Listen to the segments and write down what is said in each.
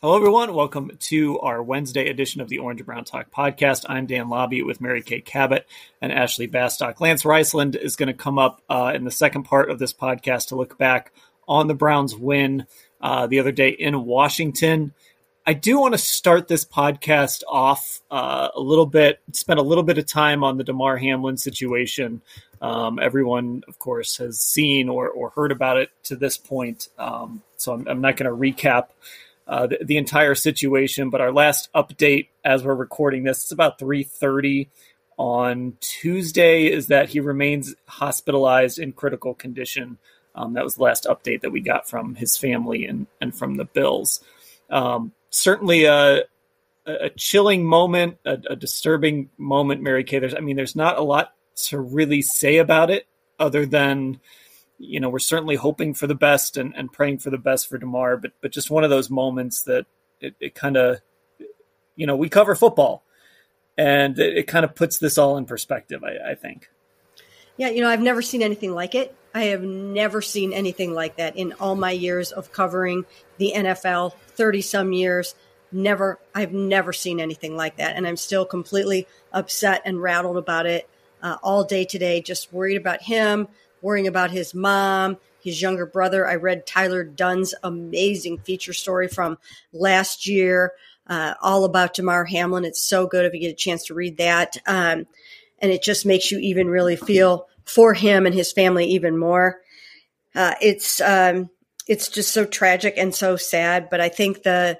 Hello, everyone. Welcome to our Wednesday edition of the Orange and Brown Talk podcast. I'm Dan Labbe with Mary Kay Cabot and Ashley Bastock. Lance Reisland is going to come up uh, in the second part of this podcast to look back on the Browns' win uh, the other day in Washington. I do want to start this podcast off uh, a little bit, spend a little bit of time on the Damar Hamlin situation. Um, everyone, of course, has seen or, or heard about it to this point. Um, so I'm, I'm not going to recap uh, the, the, entire situation. But our last update, as we're recording this, it's about 3:30 on Tuesday. Is that he remains hospitalized in critical condition. Um, that was the last update that we got from his family and and from the Bills. Um, certainly a, a chilling moment, a, a disturbing moment, Mary Kay. There's, I mean, there's not a lot to really say about it other than you know, we're certainly hoping for the best and, and praying for the best for Damar, but but just one of those moments that it, it kind of, you know, we cover football, and it, it kind of puts this all in perspective. I, I think. Yeah, you know, I've never seen anything like it. I have never seen anything like that in all my years of covering the NFL, thirty some years. Never, I've never seen anything like that, and I'm still completely upset and rattled about it uh, all day today. Just worried about him worrying about his mom, his younger brother. I read Tyler Dunne's amazing feature story from last year, uh, all about Damar Hamlin. It's so good if you get a chance to read that. Um, and it just makes you even really feel for him and his family even more. Uh, it's um, it's just so tragic and so sad. But I think the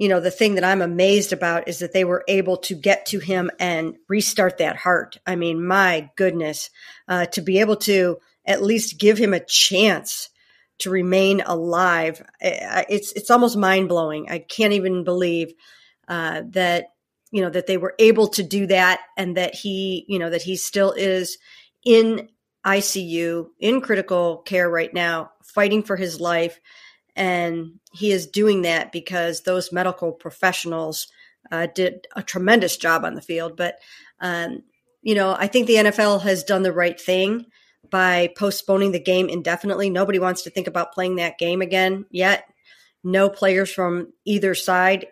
you know, the thing that I'm amazed about is that they were able to get to him and restart that heart. I mean, my goodness, uh, to be able to at least give him a chance to remain alive, it's it's almost mind blowing. I can't even believe uh, that you know that they were able to do that, and that he, you know, that he still is in ICU in critical care right now, fighting for his life and he is doing that because those medical professionals uh, did a tremendous job on the field. But, um, you know, I think the NFL has done the right thing by postponing the game indefinitely. Nobody wants to think about playing that game again yet. No players from either side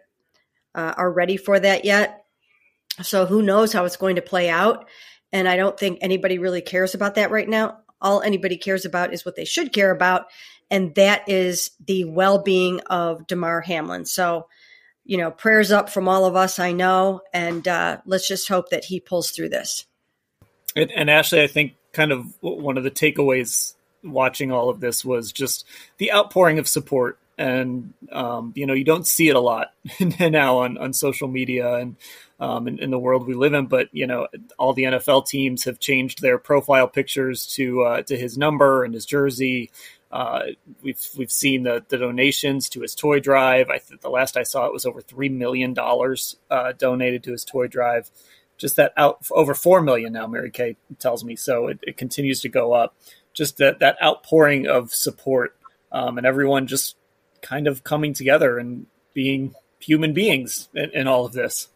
uh, are ready for that yet. So who knows how it's going to play out. And I don't think anybody really cares about that right now. All anybody cares about is what they should care about, and that is the well-being of Damar Hamlin. So, you know, prayers up from all of us. I know, and uh, let's just hope that he pulls through this. And, and Ashley, I think kind of one of the takeaways watching all of this was just the outpouring of support and um, you know you don't see it a lot now on, on social media and um, in, in, the world we live in but you know all the NFL teams have changed their profile pictures to uh, to his number and his jersey uh, we've we've seen the, the donations to his toy drive. I think the last I saw it was over three million dollars uh, donated to his toy drive. Just that out over four million now. Mary Kay tells me so. It, it continues to go up. Just that that outpouring of support um, and everyone just kind of coming together and being human beings in, in all of this.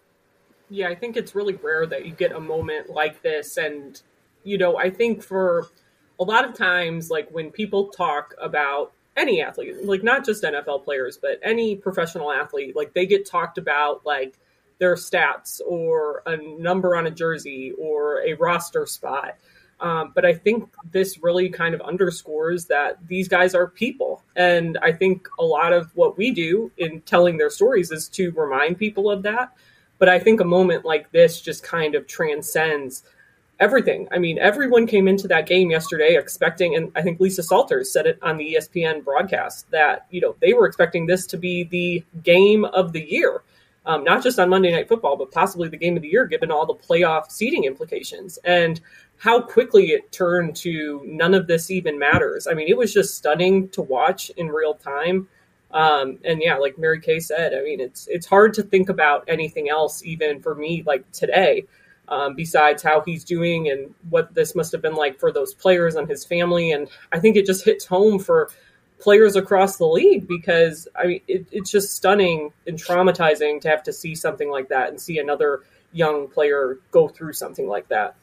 Yeah, I think it's really rare that you get a moment like this, and you know, I think for a lot of times, like when people talk about any athlete, like not just NFL players, but any professional athlete, like they get talked about like their stats or a number on a jersey or a roster spot. Um, but I think this really kind of underscores that these guys are people. And I think a lot of what we do in telling their stories is to remind people of that. But I think a moment like this just kind of transcends everything. I mean, everyone came into that game yesterday expecting, and I think Lisa Salters said it on the ESPN broadcast that you know they were expecting this to be the game of the year, um, not just on Monday Night Football, but possibly the game of the year, given all the playoff seeding implications and how quickly it turned to none of this even matters. I mean, it was just stunning to watch in real time. Um, and yeah, like Mary Kay said, I mean, it's it's hard to think about anything else, even for me, like today um, besides how he's doing and what this must have been like for those players and his family. And I think it just hits home for players across the league because I mean it, it's just stunning and traumatizing to have to see something like that and see another young player go through something like that.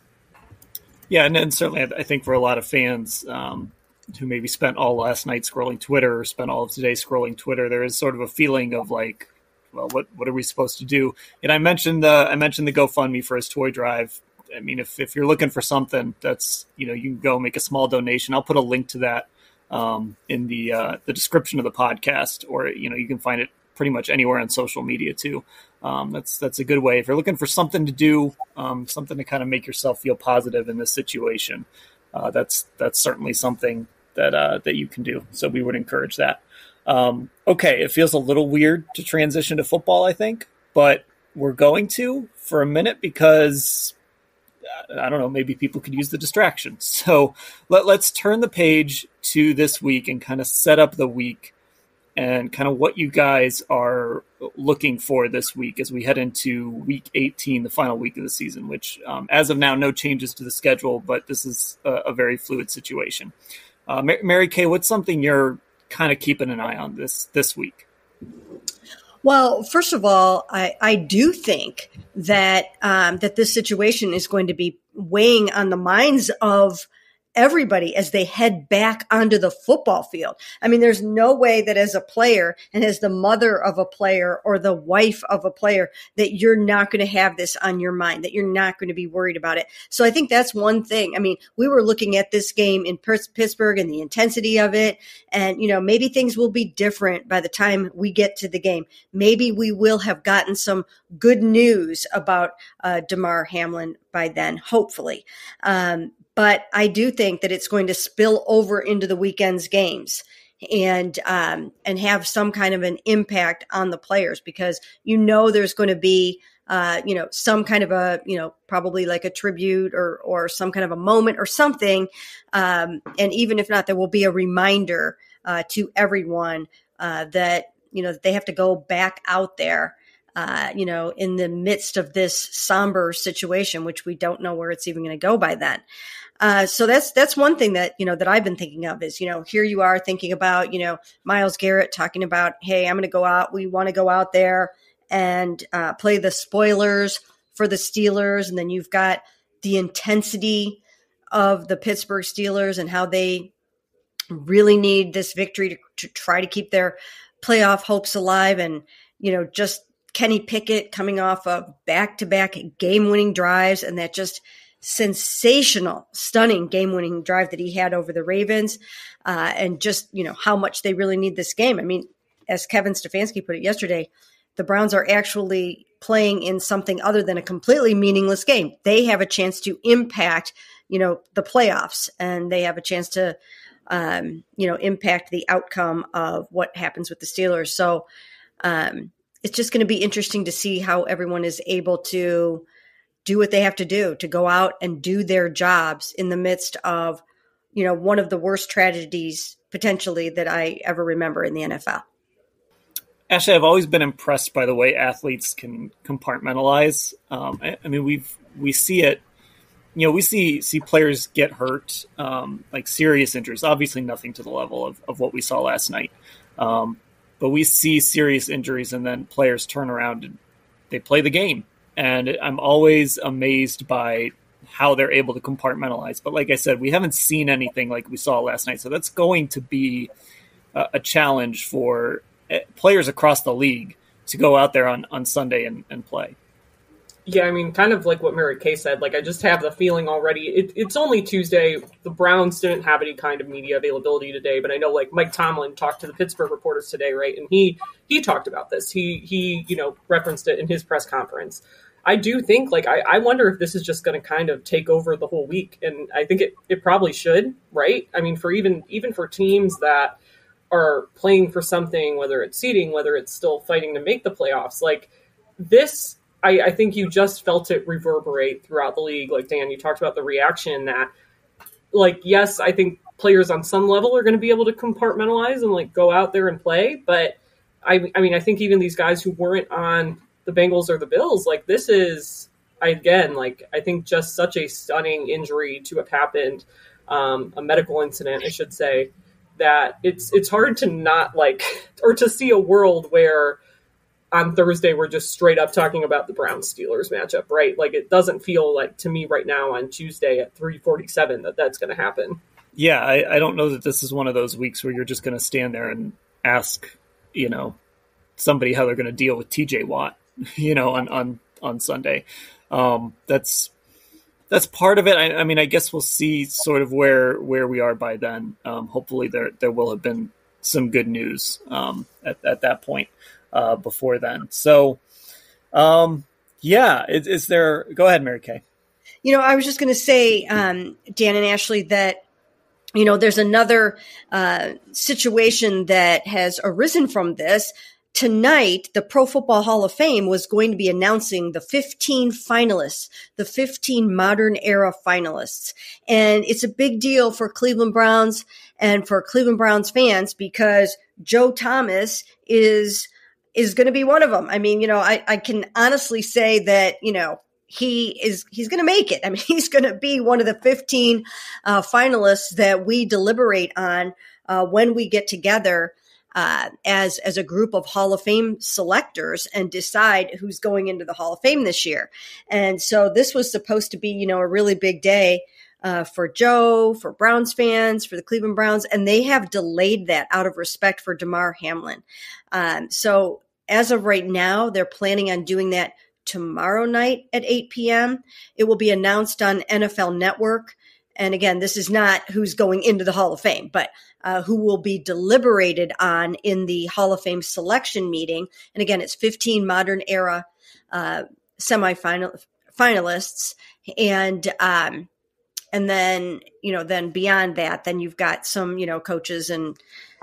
Yeah, and, and certainly I think for a lot of fans, um, who maybe spent all last night scrolling Twitter or spent all of today scrolling Twitter, there is sort of a feeling of like, well, what what are we supposed to do? And I mentioned the I mentioned the GoFundMe for his toy drive. I mean, if if you're looking for something, that's you know you can go make a small donation. I'll put a link to that um, in the uh, the description of the podcast, or you know you can find it pretty much anywhere on social media too. Um, that's that's a good way if you're looking for something to do, um, something to kind of make yourself feel positive in this situation. Uh, that's that's certainly something that uh, that you can do. So we would encourage that. Um, okay, it feels a little weird to transition to football, I think, but we're going to for a minute because uh, I don't know, maybe people could use the distraction. So let, let's turn the page to this week and kind of set up the week and kind of what you guys are looking for this week as we head into week 18, the final week of the season, which, um, as of now, no changes to the schedule, but this is a, a very fluid situation. Uh, Mary Kay, what's something you're kind of keeping an eye on this this week? Well, first of all, I, I do think that um, that this situation is going to be weighing on the minds of everybody as they head back onto the football field. I mean, there's no way that as a player and as the mother of a player or the wife of a player that you're not going to have this on your mind, that you're not going to be worried about it. So I think that's one thing. I mean, we were looking at this game in Pittsburgh and the intensity of it. And, you know, maybe things will be different by the time we get to the game. Maybe we will have gotten some good news about uh, Damar Hamlin by then, hopefully. Um, but I do think that it's going to spill over into the weekend's games and um, and have some kind of an impact on the players because you know there's going to be uh, you know some kind of a you know probably like a tribute or or some kind of a moment or something um, and even if not there will be a reminder uh, to everyone uh, that you know that they have to go back out there uh, you know, in the midst of this somber situation, which we don't know where it's even going to go by then. Uh, so that's that's one thing that you know that I've been thinking of is you know here you are thinking about you know Myles Garrett talking about hey I'm going to go out we want to go out there and uh, play the spoilers for the Steelers and then you've got the intensity of the Pittsburgh Steelers and how they really need this victory to, to try to keep their playoff hopes alive and you know just Kenny Pickett coming off of back to back game winning drives and that just sensational, stunning game winning drive that he had over the Ravens, uh, and just, you know, how much they really need this game. I mean, as Kevin Stefanski put it yesterday, the Browns are actually playing in something other than a completely meaningless game. They have a chance to impact, you know, the playoffs and they have a chance to, um, you know, impact the outcome of what happens with the Steelers. So, um, it's just going to be interesting to see how everyone is able to, do what they have to do to go out and do their jobs in the midst of, you know, one of the worst tragedies potentially that I ever remember in the NFL. Actually, I've always been impressed by the way athletes can compartmentalize. Um, I, I, mean, we've we see it. You know, we see see players get hurt, um, like serious injuries. Obviously, nothing to the level of, of what we saw last night. Um, but we see serious injuries, and then players turn around and they play the game and I'm always amazed by how they're able to compartmentalize. But like I said, we haven't seen anything like we saw last night, so that's going to be a, challenge for eh, players across the league to go out there on, on Sunday and, and play. Yeah, I mean, kind of like what Mary Kay said. Like, I just have the feeling already. It, it's only Tuesday. The Browns didn't have any kind of media availability today, but I know like Mike Tomlin talked to the Pittsburgh reporters today, right? And he he talked about this. He he you know referenced it in his press conference. I do think like I, I wonder if this is just going to kind of take over the whole week, and I think it, it probably should, right? I mean, for even even for teams that are playing for something, whether it's seeding, whether it's still fighting to make the playoffs, like this, I, I think you just felt it reverberate throughout the league. Like Dan, you talked about the reaction that, like, yes, I think players on some level are going to be able to compartmentalize and like go out there and play, but I, I mean, I think even these guys who weren't on the Bengals or the Bills. Like this is again, like I think just such a stunning injury to have happened, um, a medical incident, I should say, that it's it's hard to not like or to see a world where on Thursday we're just straight up talking about the Browns Steelers matchup, right? Like it doesn't feel like to me right now on Tuesday at 3:47 that that's going to happen. Yeah, I, I don't know that this is one of those weeks where you're just going to stand there and ask, you know, somebody how they're going to deal with TJ Watt, you know, on on on Sunday. Um, that's that's part of it. I, I, mean, I guess we'll see sort of where where we are by then. Um, hopefully, there there will have been some good news um, at at that point uh, before then. So, um, yeah, is, is, there? Go ahead, Mary Kay. You know, I was just going to say, um, Dan and Ashley, that you know, there's another uh, situation that has arisen from this tonight, the Pro Football Hall of Fame was going to be announcing the 15 finalists, the 15 modern era finalists. And it's a big deal for Cleveland Browns and for Cleveland Browns fans because Joe Thomas is is going to be one of them. I mean, you know, I, I can honestly say that, you know, he is he's going to make it. I mean, he's going to be one of the 15 uh, finalists that we deliberate on uh, when we get together uh, as as a group of Hall of Fame selectors and decide who's going into the Hall of Fame this year. And so this was supposed to be, you know, a really big day uh, for Joe, for Browns fans, for the Cleveland Browns, and they have delayed that out of respect for Damar Hamlin. Um, so as of right now, they're planning on doing that tomorrow night at 8 p.m. It will be announced on NFL Network. And again, this is not who's going into the Hall of Fame, but uh, who will be deliberated on in the Hall of Fame selection meeting. And again, it's 15 modern era uh, semifinal finalists, and um, and then you know then beyond that, then you've got some you know coaches and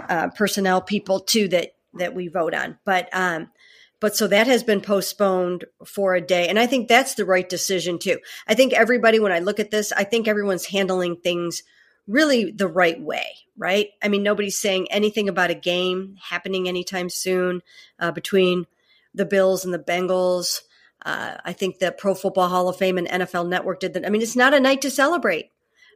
uh, personnel people too that that we vote on. But um, but so that has been postponed for a day. And I think that's the right decision too. I think everybody, when I look at this, I think everyone's handling things really the right way, right? I mean, nobody's saying anything about a game happening anytime soon uh, between the Bills and the Bengals. Uh, I think the Pro Football Hall of Fame and NFL Network did that. I mean, it's not a night to celebrate.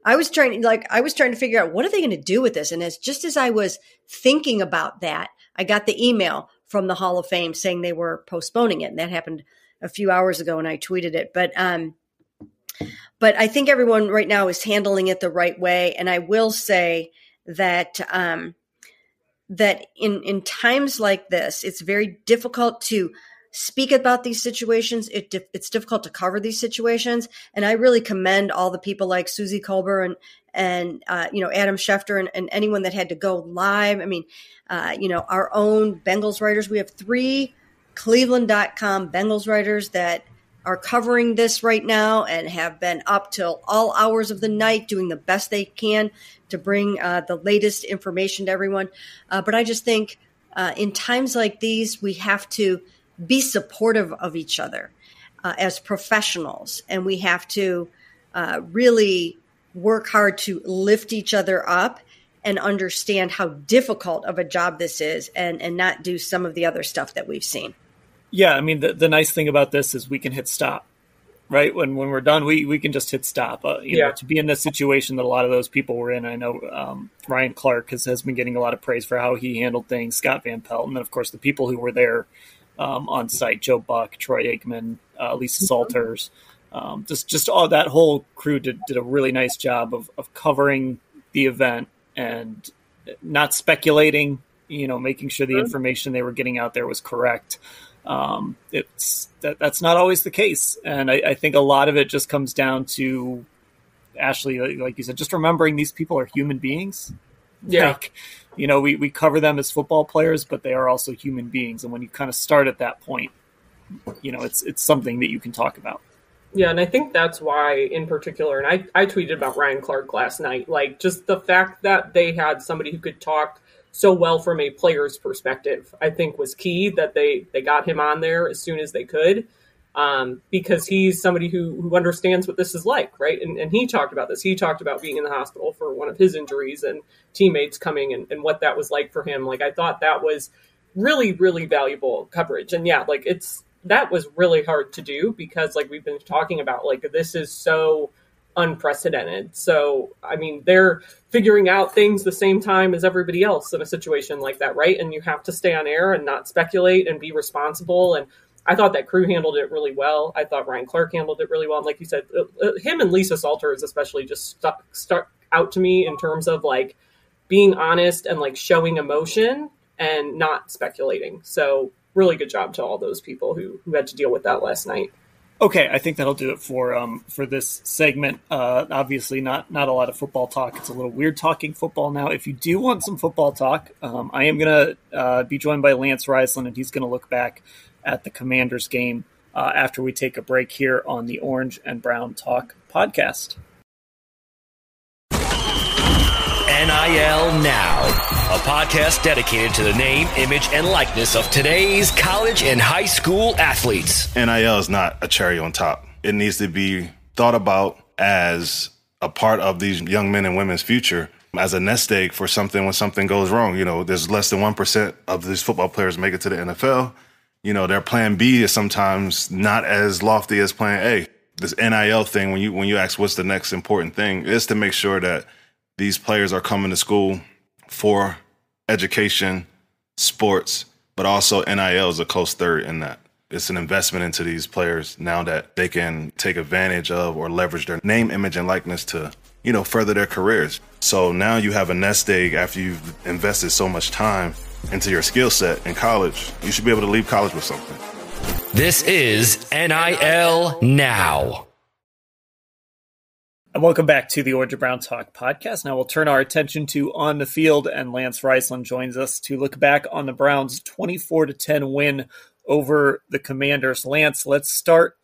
I was trying, like, I was trying to figure out what are they going to do with this. And as just as I was thinking about that, I got the email from the Hall of Fame saying they were postponing it, and that happened a few hours ago, and I tweeted it. But um, but I think everyone right now is handling it the right way. And I will say that um, that in in times like this, it's very difficult to speak about these situations. It, it's difficult to cover these situations, and I really commend all the people like Suzy Kolber and and uh, you know Adam Schefter and, and, anyone that had to go live. I mean, uh, you know our own Bengals writers. We have three Cleveland.com Bengals writers that are covering this right now and have been up till all hours of the night doing the best they can to bring uh, the latest information to everyone. Uh, but I just think uh, in times like these, we have to be supportive of each other uh, as professionals, and we have to uh, really work hard to lift each other up and understand how difficult of a job this is and, and not do some of the other stuff that we've seen. Yeah, I mean the the nice thing about this is we can hit stop, right? When when we're done, we we can just hit stop. Uh, you yeah. know, to be in the situation that a lot of those people were in. I know um, Ryan Clark has has been getting a lot of praise for how he handled things. Scott Van Pelt, and then of course the people who were there um, on site: Joe Buck, Troy Aikman, uh, Lisa. Salters. Um, just just all that whole crew did, did a really nice job of, of covering the event and not speculating you know making sure the information they were getting out there was correct um, it's that, that's not always the case, and I, I, think a lot of it just comes down to Ashley, like you said, just remembering these people are human beings. Yeah, like, you know, we we cover them as football players, but they are also human beings, and when you kind of start at that point, you know, it's it's something that you can talk about. Yeah, and I think that's why, in particular, and I, I tweeted about Ryan Clark last night, like just the fact that they had somebody who could talk so well from a player's perspective, I think was key that they they got him on there as soon as they could. Um, because he's somebody who, who understands what this is like, right? And, and he talked about this. He talked about being in the hospital for one of his injuries and teammates coming and, and what that was like for him. Like, I thought that was really, really valuable coverage. And yeah, like, it's that was really hard to do because, like, we've been talking about, like, this is so unprecedented. So, I mean, they're figuring out things the same time as everybody else in a situation like that, right? And you have to stay on air and not speculate and be responsible. And I thought that crew handled it really well. I thought Ryan Clark handled it really well. And like you said, uh, uh him and Lisa Salters especially just stuck, start out to me in terms of like being honest and like showing emotion and not speculating. So really good job to all those people who who had to deal with that last night. Okay, I think that'll do it for um for this segment. Uh, obviously, not not a lot of football talk. It's a little weird talking football now. If you do want some football talk, um, I am gonna uh, be joined by Lance Reisland, and he's gonna look back at the Commanders game uh, after we take a break here on the Orange and Brown Talk podcast. NIL Now, a podcast dedicated to the name, image, and likeness of today's college and high school athletes. NIL is not a cherry on top. It needs to be thought about as a part of these young men and women's future as a nest egg for something when something goes wrong. You know, there's less than 1% of these football players make it to the NFL. You know, their plan B is sometimes not as lofty as plan A. This NIL thing, when you when you ask what's the next important thing, is to make sure that these players are coming to school for education, sports, but also NIL is a close third in that. It's an investment into these players now that they can take advantage of or leverage their name, image, and likeness to, you know, further their careers. So now you have a nest egg after you've invested so much time into your skill set in college. You should be able to leave college with something. This is NIL Now. And welcome back to the Orange and Brown Talk podcast. Now we'll turn our attention to on the field, and Lance Reisland joins us to look back on the Browns' 24 to 10 win over the Commanders. Lance, let's start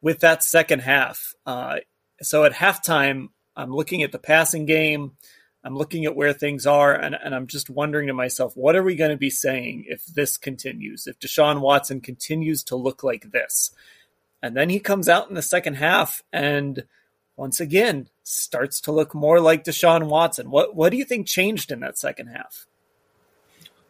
with that second half. Uh, so at halftime, I'm looking at the passing game. I'm looking at where things are, and, and I'm just wondering to myself, what are we going to be saying if this continues? If Deshaun Watson continues to look like this? And then he comes out in the second half and – once again starts to look more like Deshaun Watson. What what do you think changed in that second half?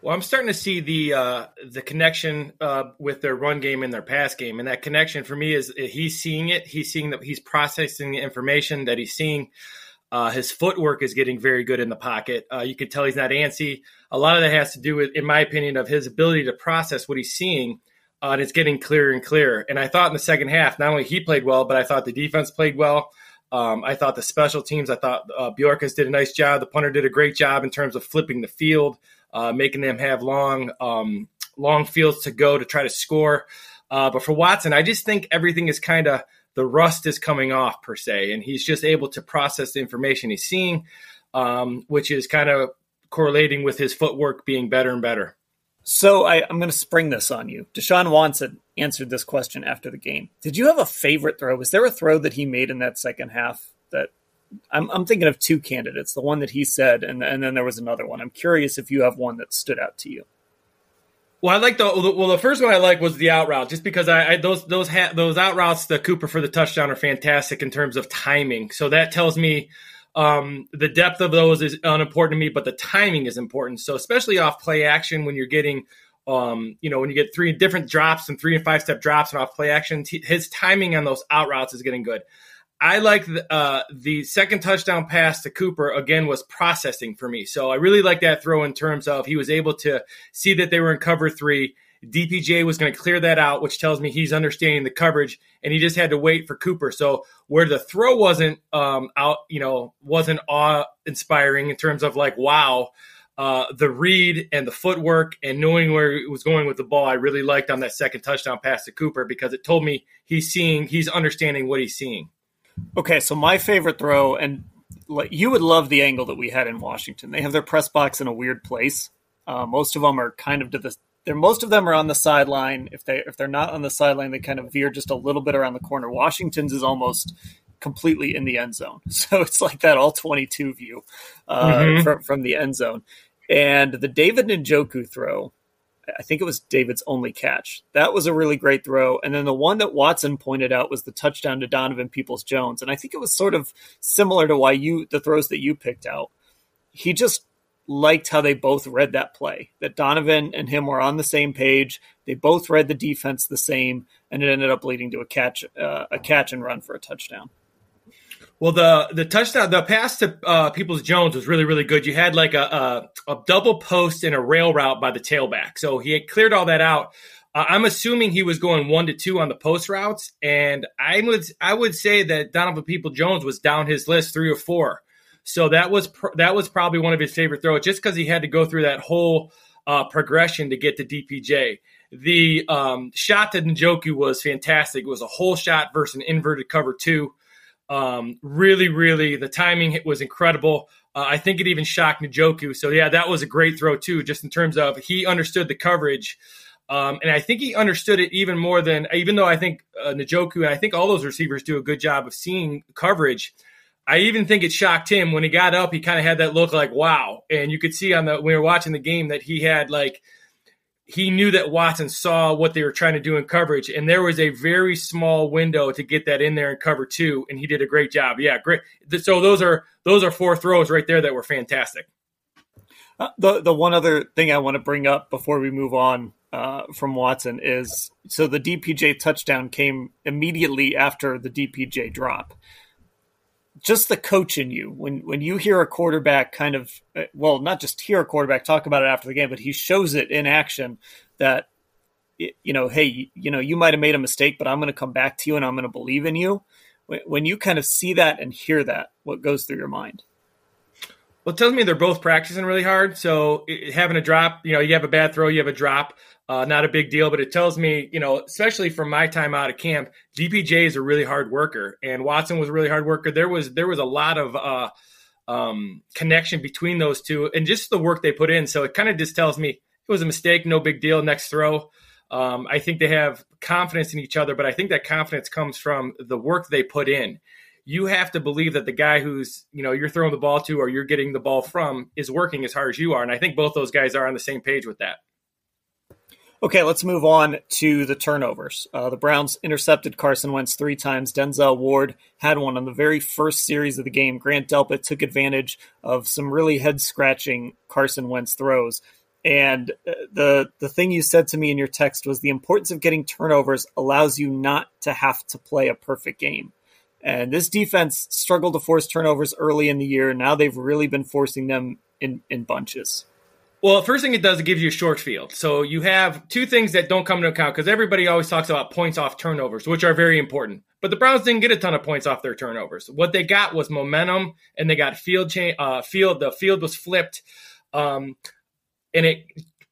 Well, I'm starting to see the uh, the connection uh, with their run game and their pass game, and that connection for me is he's seeing it. He's seeing that he's processing the information that he's seeing. Uh, his footwork is getting very good in the pocket. Uh, you can tell he's not antsy. A lot of that has to do with, in my opinion, of his ability to process what he's seeing, uh, and it's getting clearer and clearer. And I thought in the second half, not only he played well, but I thought the defense played well. Um, I thought the special teams, I thought uh, Bojorquez did a nice job. The punter did a great job in terms of flipping the field, uh, making them have long, um, long fields to go to try to score. Uh, but for Watson, I just think everything is kind of the rust is coming off per se, and he's just able to process the information he's seeing, um, which is kind of correlating with his footwork being better and better. So I, am going to spring this on you. Deshaun Watson answered this question after the game. Did you have a favorite throw? Was there a throw that he made in that second half that I'm, I'm thinking of two candidates, the one that he said, and, and then there was another one. I'm curious if you have one that stood out to you. Well, I like the well. The first one I like was the out route, just because I, I those those ha, those out routes, the Cooper for the touchdown are fantastic in terms of timing. So that tells me um, the depth of those is unimportant to me, but the timing is important. So especially off play action when you're getting, um, you know, when you get three different drops and three and five step drops and off play action, t- his timing on those out routes is getting good. I like the, uh, the second touchdown pass to Cooper again was processing for me. So I really like that throw in terms of he was able to see that they were in cover three DPJ was going to clear that out, which tells me he's understanding the coverage, and he just had to wait for Cooper. So where the throw wasn't um, out, you know, wasn't awe inspiring in terms of like wow. Uh, the read and the footwork and knowing where he was going with the ball, I really liked on that second touchdown pass to Cooper because it told me he's seeing, he's understanding what he's seeing. Okay, so my favorite throw, and you would love the angle that we had in Washington. They have their press box in a weird place. Uh, most of them are kind of to the they're most of them are on the sideline. If they if they're not on the sideline, they kind of veer just a little bit around the corner. Washington's is almost completely in the end zone, so it's like that all twenty two view uh, mm-hmm. from from the end zone. And the David Njoku throw, I think it was David's only catch. That was a really great throw. And then the one that Watson pointed out was the touchdown to Donovan Peoples Jones, and I think it was sort of similar to why you the throws that you picked out. He just liked how they both read that play. That Donovan and him were on the same page. They both read the defense the same, and it ended up leading to a catch, uh, a catch and run for a touchdown. Well, the the touchdown, the pass to uh, Peoples Jones was really really good. You had like a, a, a double post and a rail route by the tailback, so he had cleared all that out. Uh, I'm assuming he was going one to two on the post routes, and I would I would say that Donovan People Jones was down his list three or four. So that was pr- that was probably one of his favorite throws, just because he had to go through that whole uh, progression to get to DPJ. The um, shot to Njoku was fantastic. It was a whole shot versus an inverted cover two. Um, really, really, the timing was incredible. Uh, I think it even shocked Njoku. So yeah, that was a great throw too, just in terms of he understood the coverage. Um, and I think he understood it even more than, even though I think uh, Njoku and I think all those receivers do a good job of seeing coverage. I even think it shocked him when he got up. He kind of had that look like wow, and you could see on the when we were watching the game that he had like he knew that Watson saw what they were trying to do in coverage, and there was a very small window to get that in there and cover two, and he did a great job. Yeah, great. So those are those are four throws right there that were fantastic. Uh, the the one other thing I want to bring up before we move on uh, from Watson is so the DPJ touchdown came immediately after the DPJ drop just the coach in you when when you hear a quarterback kind of uh, well not just hear a quarterback talk about it after the game but he shows it in action that you know hey you know you might have made a mistake but i'm going to come back to you and i'm going to believe in you when you kind of see that and hear that what goes through your mind well, it tells me they're both practicing really hard. So having a drop, you know, you have a bad throw, you have a drop. Uh, not a big deal, but it tells me, you know, especially from my time out of camp, DPJ is a really hard worker, and Watson was a really hard worker. There was there was a lot of uh, um, connection between those two, and just the work they put in. So it kind of just tells me it was a mistake, no big deal. Next throw. Um, I think they have confidence in each other, but I think that confidence comes from the work they put in. You have to believe that the guy who's you know you're throwing the ball to or you're getting the ball from is working as hard as you are, and I think both those guys are on the same page with that. Okay, let's move on to the turnovers. Uh, the Browns intercepted Carson Wentz three times. Denzel Ward had one on the very first series of the game. Grant Delpit took advantage of some really head scratching Carson Wentz throws. And uh, the the thing you said to me in your text was the importance of getting turnovers allows you not to have to play a perfect game. And this defense struggled to force turnovers early in the year. Now they've really been forcing them in, in bunches. Well, first thing it does, it gives you a short field. So you have two things that don't come into account because everybody always talks about points off turnovers, which are very important. But the Browns didn't get a ton of points off their turnovers. What they got was momentum, and they got field change. Uh, field the field was flipped, um, and it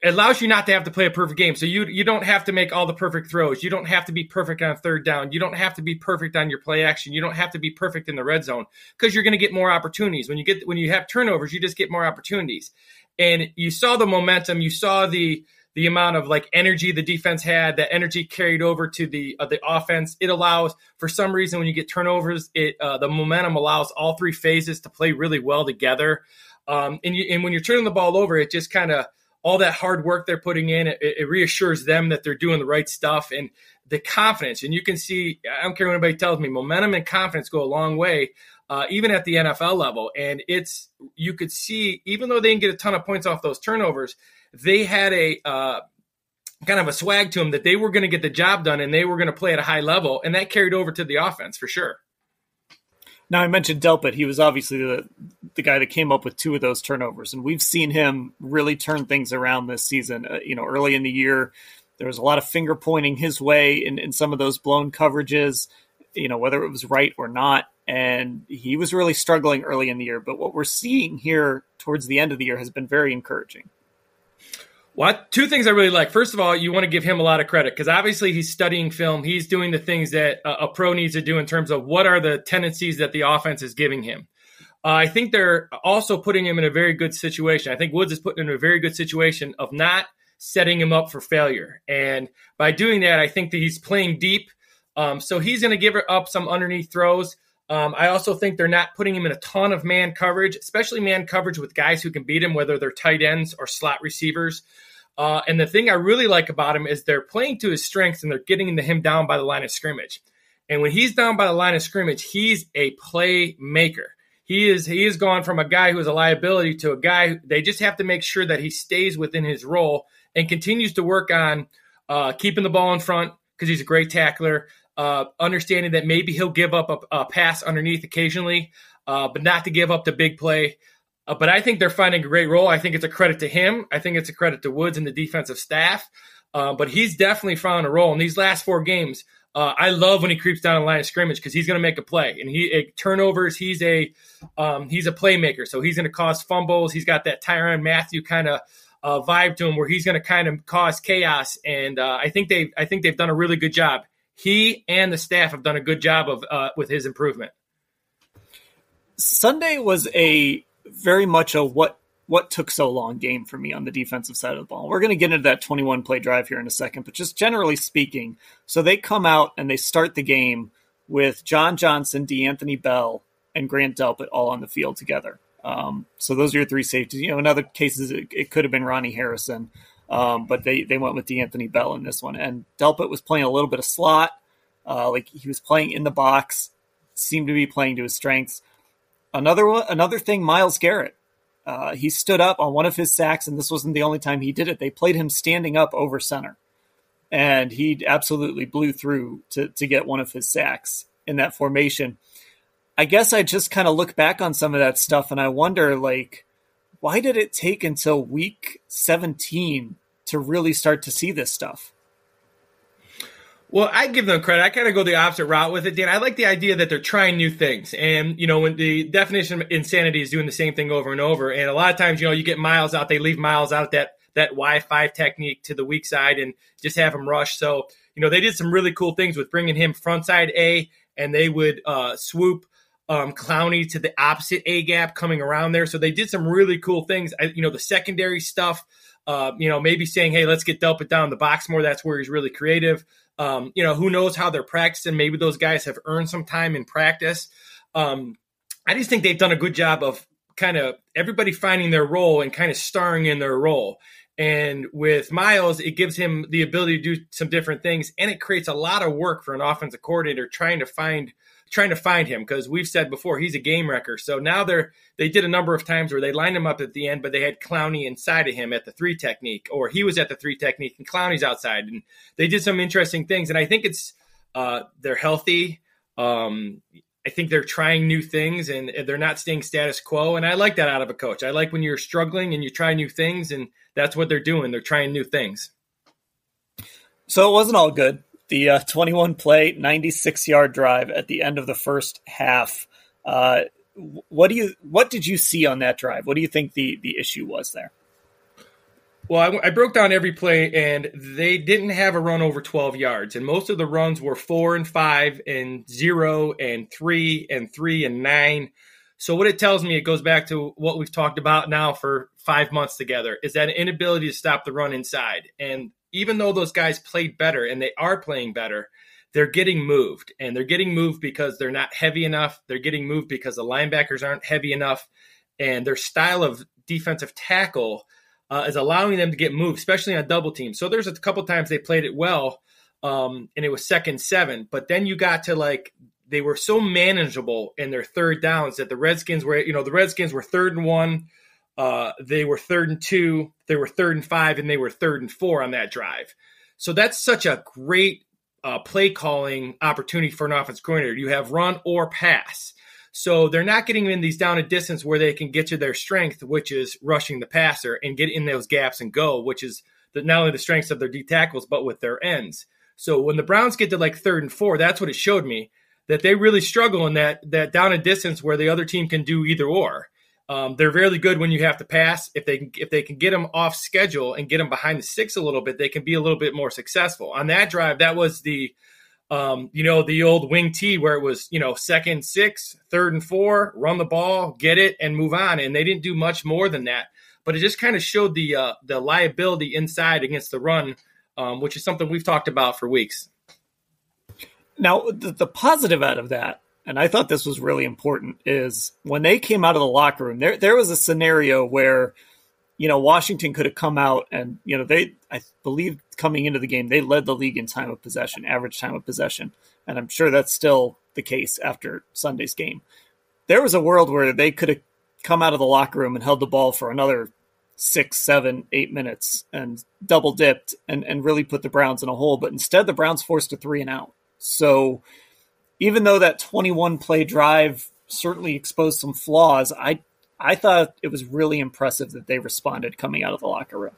allows you not to have to play a perfect game. So you you don't have to make all the perfect throws. You don't have to be perfect on third down. You don't have to be perfect on your play action. You don't have to be perfect in the red zone because you're going to get more opportunities. When you get when you have turnovers, you just get more opportunities and you saw the momentum, you saw the the amount of like energy the defense had, that energy carried over to the uh, the offense. It allows, for some reason, when you get turnovers, it uh, the momentum allows all three phases to play really well together. Um, and you, and when you're turning the ball over, it just kind of all that hard work they're putting in, it, it, reassures them that they're doing the right stuff and the confidence. And you can see, I don't care what anybody tells me, momentum and confidence go a long way uh, even at the NFL level. And it's you could see, even though they didn't get a ton of points off those turnovers, they had a uh, kind of a swag to them that they were going to get the job done and they were going to play at a high level, and that carried over to the offense for sure. Now I mentioned Delpit; he was obviously the the guy that came up with two of those turnovers, and we've seen him really turn things around this season. Uh, you know, early in the year, there was a lot of finger pointing his way in, in some of those blown coverages. You know, whether it was right or not, and he was really struggling early in the year. But what we're seeing here towards the end of the year has been very encouraging. Well, two things I really like. First of all, you want to give him a lot of credit because obviously he's studying film. He's doing the things that a pro needs to do in terms of what are the tendencies that the offense is giving him. Uh, I think they're also putting him in a very good situation. I think Woods is putting him in a very good situation of not setting him up for failure. And by doing that, I think that he's playing deep. Um, so he's going to give up some underneath throws. Um, I also think they're not putting him in a ton of man coverage, especially man coverage with guys who can beat him, whether they're tight ends or slot receivers. Uh, and the thing I really like about him is they're playing to his strengths and they're getting him down by the line of scrimmage. And when he's down by the line of scrimmage, he's a playmaker. He is he has gone from a guy who is a liability to a guy. They just have to make sure that he stays within his role and continues to work on uh, keeping the ball in front because he's a great tackler uh, understanding that maybe he'll give up a, a pass underneath occasionally, uh, but not to give up the big play. Uh, but I think they're finding a great role. I think it's a credit to him. I think it's a credit to Woods and the defensive staff. Uh, but he's definitely found a role in these last four games. Uh, I love when he creeps down the line of scrimmage because he's going to make a play and he it, turnovers. He's a um, he's a playmaker, so he's going to cause fumbles. He's got that Tyrann Mathieu kind of uh, vibe to him where he's going to kind of cause chaos. And uh, I think they I think they've done a really good job. He and the staff have done a good job of uh, with his improvement. Sunday was a very much a what what took so long game for me on the defensive side of the ball. We're going to get into that 21 play drive here in a second, but just generally speaking, so they come out and they start the game with John Johnson, D'Anthony Bell, and Grant Delpit all on the field together. Um, so those are your three safeties. You know, in other cases, it, it could have been Ronnie Harrison, um, but they, they went with D'Anthony Bell in this one. And Delpit was playing a little bit of slot, uh, like he was playing in the box, seemed to be playing to his strengths. Another one, another thing, Myles Garrett. Uh, he stood up on one of his sacks, and this wasn't the only time he did it. They played him standing up over center, and he absolutely blew through to, to get one of his sacks in that formation. I guess I just kind of look back on some of that stuff and I wonder, like, why did it take until week 17 to really start to see this stuff? Well, I give them credit. I kind of go the opposite route with it, Dan. I like the idea that they're trying new things. And, you know, when the definition of insanity is doing the same thing over and over. And a lot of times, you know, you get Myles out, they leave Myles out that, that Y5 technique to the weak side and just have him rush. So, you know, they did some really cool things with bringing him front side A and they would uh, swoop um, Clowney to the opposite A gap coming around there. So they did some really cool things. I, you know, the secondary stuff, uh, you know, maybe saying, hey, let's get Delpit down the box more. That's where he's really creative. Um, you know, who knows how they're practicing? Maybe those guys have earned some time in practice. Um, I just think they've done a good job of kind of everybody finding their role and kind of starring in their role. And with Myles, it gives him the ability to do some different things, and it creates a lot of work for an offensive coordinator trying to find trying to find him because we've said before he's a game wrecker. So now they're they did a number of times where they lined him up at the end, but they had Clowney inside of him at the three technique, or he was at the three technique and Clowney's outside, and they did some interesting things. And I think it's uh, they're healthy. Um, I think they're trying new things and they're not staying status quo. And I like that out of a coach. I like when you're struggling and you try new things, and that's what they're doing. They're trying new things. So it wasn't all good. The uh, 21 play, 96 yard drive at the end of the first half. Uh, what do you what did you see on that drive? What do you think the the issue was there? Well, I, I, broke down every play, and they didn't have a run over 12 yards, and most of the runs were four and five, and zero, and three, and three, and nine. So what it tells me, it goes back to what we've talked about now for five months together, is that inability to stop the run inside. And even though those guys played better, and they are playing better, they're getting moved, and they're getting moved because they're not heavy enough. They're getting moved because the linebackers aren't heavy enough, and their style of defensive tackle – uh, is allowing them to get moved, especially on double teams. So there's a couple times they played it well, um, and it was second seven. But then you got to like they were so manageable in their third downs that the Redskins were, you know, the Redskins were third and one, uh, they were third and two, they were third and five, and they were third and four on that drive. So that's such a great uh, play calling opportunity for an offense coordinator. You have run or pass. So they're not getting in these down and distance where they can get to their strength, which is rushing the passer and get in those gaps and go, which is the, not only the strengths of their D tackles, but with their ends. So when the Browns get to like third and four, that's what it showed me that they really struggle in that that down and distance where the other team can do either or. Um, they're really good when you have to pass. If they can, if they can get them off schedule and get them behind the six a little bit, they can be a little bit more successful. On that drive, that was the um, you know, the old wing T where it was, you know, second six, third and four, run the ball, get it, and move on. And they didn't do much more than that. But it just kind of showed the uh, the liability inside against the run, um, which is something we've talked about for weeks. Now, the, the positive out of that, and I thought this was really important, is when they came out of the locker room, there there was a scenario where you know, Washington could have come out and, you know, they, I believe coming into the game, they led the league in time of possession, average time of possession. And I'm sure that's still the case after Sunday's game. There was a world where they could have come out of the locker room and held the ball for another six, seven, eight minutes and double dipped and, and really put the Browns in a hole. But instead, the Browns forced a three and out. So even though that 21 play drive certainly exposed some flaws, I I thought it was really impressive that they responded coming out of the locker room.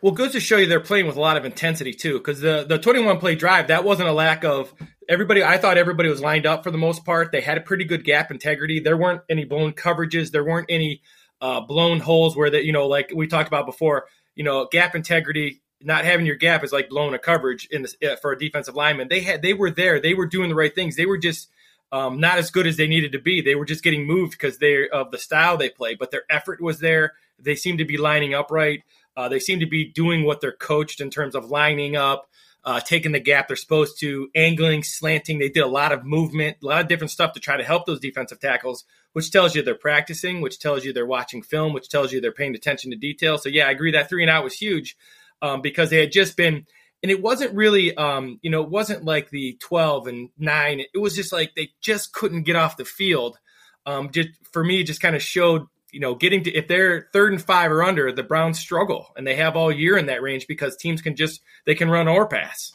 Well, goes to show you they're playing with a lot of intensity too, because the the 21 play drive that wasn't a lack of everybody. I thought everybody was lined up for the most part. They had a pretty good gap integrity. There weren't any blown coverages. There weren't any uh, blown holes where that you know, like we talked about before. You know, gap integrity. Not having your gap is like blowing a coverage in the, uh, for a defensive lineman. They had they were there. They were doing the right things. They were just um, not as good as they needed to be. They were just getting moved because they of the style they play, but their effort was there. They seemed to be lining up right. Uh, they seem to be doing what they're coached in terms of lining up, uh, taking the gap they're supposed to, angling, slanting. They did a lot of movement, a lot of different stuff to try to help those defensive tackles, which tells you they're practicing, which tells you they're watching film, which tells you they're paying attention to detail. So, yeah, I agree that three and out was huge um, because they had just been, and it wasn't really, um, you know, it wasn't like the 12 and nine. It was just like they just couldn't get off the field. Um, just for me, just kind of showed you know, getting to if they're third and five or under, the Browns struggle, and they have all year in that range because teams can just they can run or pass.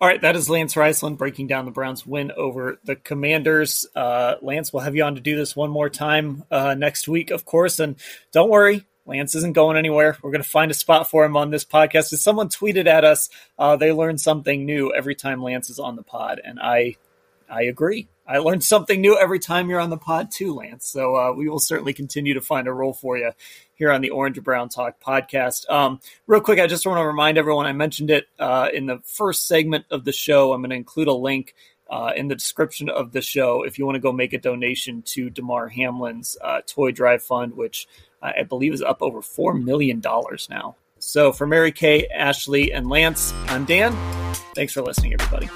All right, that is Lance Reisland breaking down the Browns' win over the Commanders. Uh, Lance, we'll have you on to do this one more time uh, next week, of course. And don't worry, Lance isn't going anywhere. We're going to find a spot for him on this podcast. If someone tweeted at us, uh, they learn something new every time Lance is on the pod, and I, I agree. I learned something new every time you're on the pod too, Lance. So uh, we will certainly continue to find a role for you here on the Orange Brown Talk podcast. Um, real quick, I just want to remind everyone I mentioned it uh, in the first segment of the show. I'm going to include a link uh, in the description of the show if you want to go make a donation to Damar Hamlin's uh, Toy Drive Fund, which I believe is up over $4 million now. So for Mary Kay, Ashley, and Lance, I'm Dan. Thanks for listening, everybody.